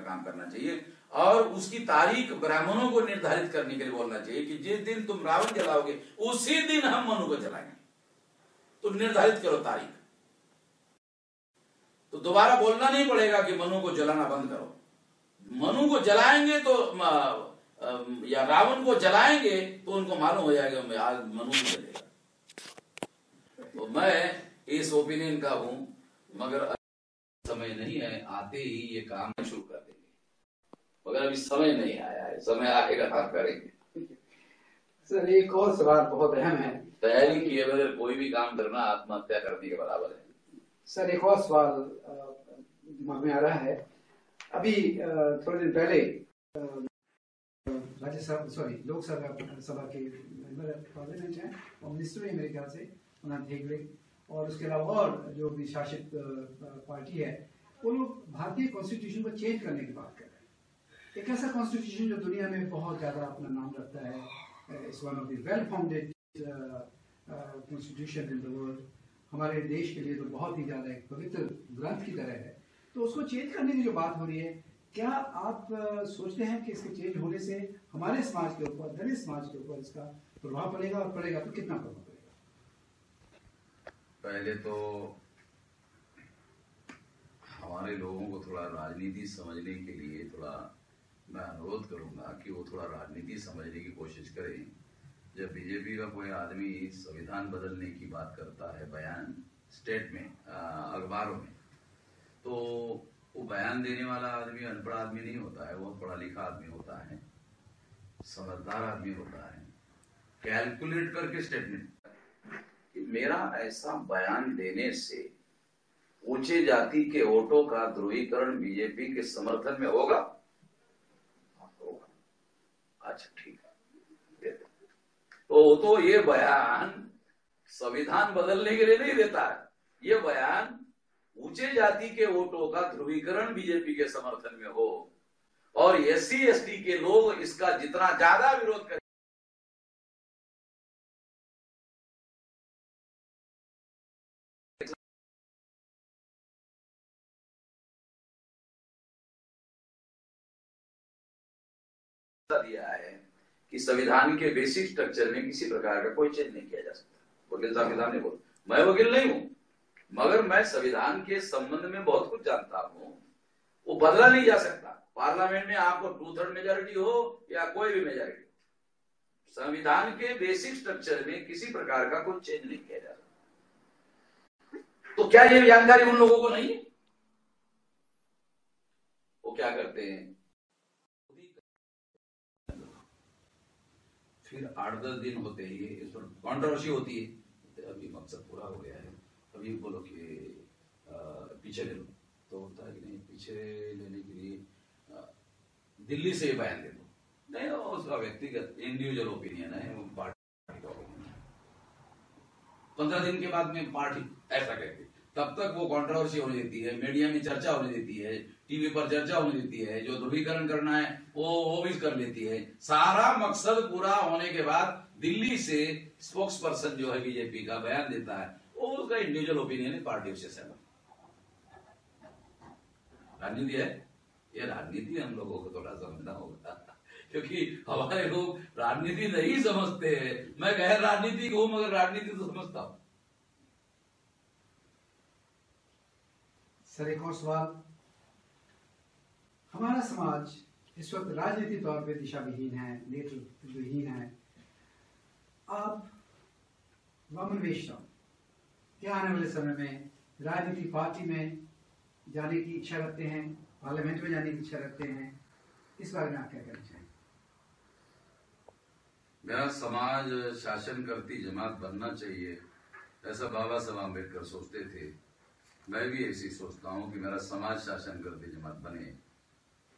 काम करना चाहिए। और उसकी तारीख ब्राह्मणों को निर्धारित करने के लिए बोलना चाहिए कि जिस दिन तुम रावण जलाओगे, उसी दिन हम मनु को जलाएँगे। तो निर्धारित करो तारीख। तो दोबारा बोलना नहीं पड़ेगा कि मनु को जलाना बंद करो। मनु को जलाएँगे तो या रावण को जलाएँगे तो उनको मालूम हो जाएगा आज मनु भी जलेगा। तो मैं इस ओपिनियन का हूँ, मगर समय नहीं है आते ही ये काम शुरू कर देंगे। मगर अभी समय नहीं आया है समय आएगा आप करेंगे। सर एक और सवाल बहुत अहम है। तैयारी किए बगैर कोई भी काम करना आत्महत्या करने के बराबर है। सर एक और सवाल दिमाग में आ रहा है। अभी थोड़े दिन पहले राज्यसभा सॉरी लोकसभा सभा के मेंबर पार्लियामेंट हैं और मिनिस्टर है मेरे ख्याल से अनंत हेगड़े और उसके अलावा और जो भी शासित पार्टी है, वो लोग भारतीय कॉन्स्टिट्यूशन को चेंज करने की बात कर रहे हैं। एक ऐसा कॉन्स्टिट्यूशन जो दुनिया में बहुत ज़्यादा अपना नाम रखता है इस one of the well founded constitution in the world हमारे देश के लिए तो बहुत ही ज़्यादा एक पवित्र ग्रंथ की तरह है। तो उसको चेंज करने की जो बात हो रही है, क्या आप सोचते हैं कि इसके चेंज होने से हमारे समाज के ऊपर, दलित समाज के ऊपर इसका प्रभाव पड़ेगा और पड़ेगा तो कितना प्रभाव पहले तो हमारे लोगों को थोड़ा राजनीति समझने के लिए थोड़ा मैं अनुरोध करूँगा कि वो थोड़ा राजनीति समझने की कोशिश करें। जब बीजेपी का कोई आदमी संविधान बदलने की बात करता है बयान, स्टेट में अखबारों में तो वो बयान देने वाला आदमी अनपढ़ आदमी नहीं होता है, वो पढ़ा लिखा आदमी होता है, समझदार आदमी होता है। कैलकुलेट करके स्टेटमेंट मेरा ऐसा बयान देने से ऊँचे जाति के वोटों का ध्रुवीकरण बीजेपी के समर्थन में होगा? अच्छा ठीक है। तो तो ये बयान संविधान बदलने के लिए नहीं देता है। ये बयान ऊँचे जाति के वोटों का ध्रुवीकरण बीजेपी के समर्थन में हो और एस सी एस टी के लोग इसका जितना ज़्यादा विरोध करें दिया है कि संविधान के बेसिक स्ट्रक्चर में किसी प्रकार का कोई चेंज नहीं किया जा सकता। वकील साहब साहब ने बोला, मैं वकील नहीं हूँ, मगर मैं संविधान के संबंध में बहुत कुछ जानता हूँ। वो बदला नहीं जा सकता। पार्लियामेंट में आपको टू थर्ड मेजोरिटी हो या कोई भी मेजोरिटी संविधान के बेसिक स्ट्रक्चर में किसी प्रकार का कोई चेंज नहीं किया जा सकता। तो क्या ये जानकारी उन लोगों को नहीं है? वो क्या करते हैं? फिर आठ दस दिन होते ही इस पर कॉन्ट्रोवर्सी होती है। तो अभी मकसद पूरा हो गया है। अभी बोलो कि पीछे ले लो। तो होता है कि नहीं, पीछे लेने के लिए दिल्ली से बयान दे दो। नहीं, उसका व्यक्तिगत इंडिविजुअल ओपिनियन है, वो पार्टी का ओपिनियन पंद्रह दिन के बाद में पार्टी, ऐसा कहती तब तक वो कंट्रोवर्सी होने देती है मीडिया में चर्चा होने देती है टीवी पर चर्चा होने देती है, जो ध्रुवीकरण करना है, वो वो भी कर लेती है। सारा मकसद पूरा होने के बाद दिल्ली से स्पोक्स पर्सन जो है बीजेपी का बयान देता है। वो उसका इंडिविजुअल ओपिनियन है पार्टी से राजनीति है? ये राजनीति हम लोगों को थोड़ा समझना होगा। क्योंकि हमारे लोग राजनीति नहीं समझते हैं। मैं गैर राजनीति हूँ, मगर राजनीति तो समझता हूँ। सर, एक और सवाल। हमारा समाज इस वक्त राजनीतिक तौर पे दिशा विहीन है नेतृत्व विहीन है। आप वामन वेशराम क्या आने वाले समय में राजनीतिक पार्टी में जाने की इच्छा रखते हैं, पार्लियामेंट में जाने की इच्छा रखते हैं? इस बारे में आप क्या कहना चाहेंगे? मेरा समाज शासन करती जमात बनना चाहिए, ऐसा बाबा साहब अंबेडकर सोचते थे। मैं भी ऐसी सोचता हूँ कि मेरा समाज शासन करती जमात बने।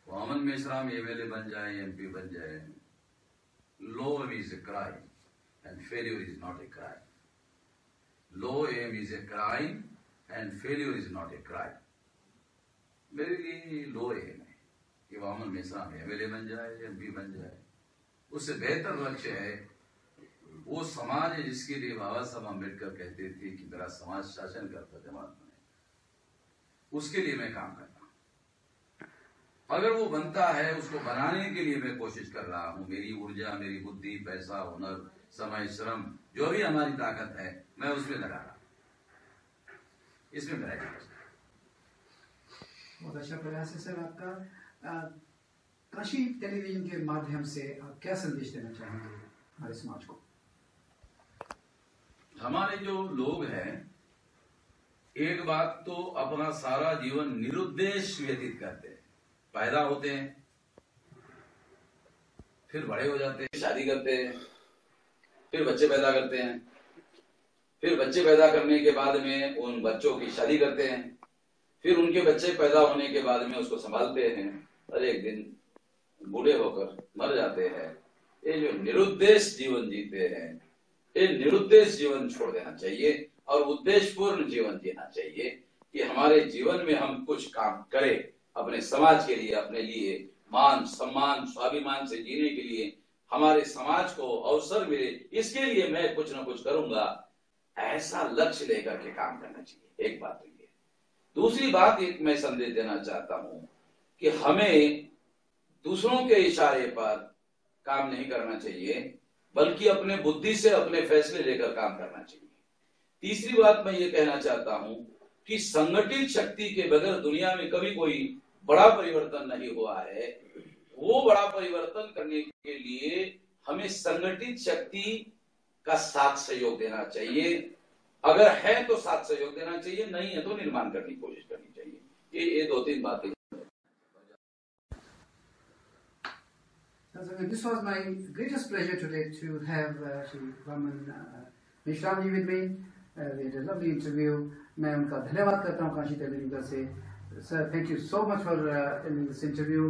वामन मेश्राम एमएलए बन जाए एमपी बन जाए। Low aim is a crime and failure is not a crime low aim is a crime and failure is not a crime मेरे लिए लो एम है कि वामन मिश्रा में एमएलए बन जाए एमपी बन जाए। उससे बेहतर लक्ष्य है, वो समाज है जिसके लिए बाबा साहब अंबेडकर कहते थे कि मेरा समाज शासन करता जमात बने। उसके लिए मैं काम करता अगर वो बनता है उसको बनाने के लिए मैं कोशिश कर रहा हूँ। मेरी ऊर्जा मेरी बुद्धि पैसा हुनर समय श्रम जो भी हमारी ताकत है मैं उसमें लगा रहा हूँ। इसमें मेरा बहुत अच्छा प्रयास है सर आपका। काशी टेलीविज़न के माध्यम से आप क्या संदेश देना चाहेंगे हमारे समाज को? हमारे जो लोग हैं एक बात तो अपना सारा जीवन निरुद्देश व्यतीत करते हैं। पैदा होते हैं, फिर बड़े हो जाते हैं, शादी करते हैं, फिर बच्चे पैदा करते हैं। फिर बच्चे पैदा करने के बाद में उन बच्चों की शादी करते हैं। फिर उनके बच्चे पैदा होने के बाद में उसको संभालते हैं। और एक दिन बूढ़े होकर मर जाते हैं। ये जो निरुद्देश जीवन जीते हैं, ये निरुद्देश जीवन छोड़ देना चाहिए। और उद्देश्यपूर्ण जीवन जीना चाहिए कि हमारे जीवन में हम कुछ काम करें अपने समाज के लिए, अपने लिए मान, सम्मान, स्वाभिमान से जीने के लिए, हमारे समाज को अवसर मिले, इसके लिए मैं कुछ ना कुछ करूँगा। ऐसा लक्ष्य लेकर के काम करना चाहिए, एक बात तो ये। दूसरी बात एक मैं संदेश देना चाहता हूँ कि हमें दूसरों के इशारे पर काम नहीं करना चाहिए, बल्कि अपने बुद्धि से, अपने फैसले लेकर काम करना चाहिए। तीसरी बात मैं ये कहना चाहता हूँ कि संगठित शक्ति के बगैर दुनिया में कभी कोई बड़ा परिवर्तन नहीं हुआ है। वो बड़ा परिवर्तन करने के लिए हमें संगठित शक्ति का साथ सहयोग देना चाहिए। अगर है तो साथ सहयोग देना चाहिए नहीं है तो निर्माण करने की कोशिश करनी चाहिए। ये ये दो तीन बातें। This was my greatest pleasure today to have uh, Raman uh, Mishram ji with me. Uh, we had a lovely interview. मैं उनका धन्यवाद करता हूँ काशी टेलीविज़न से sir thank you so much for attending this interview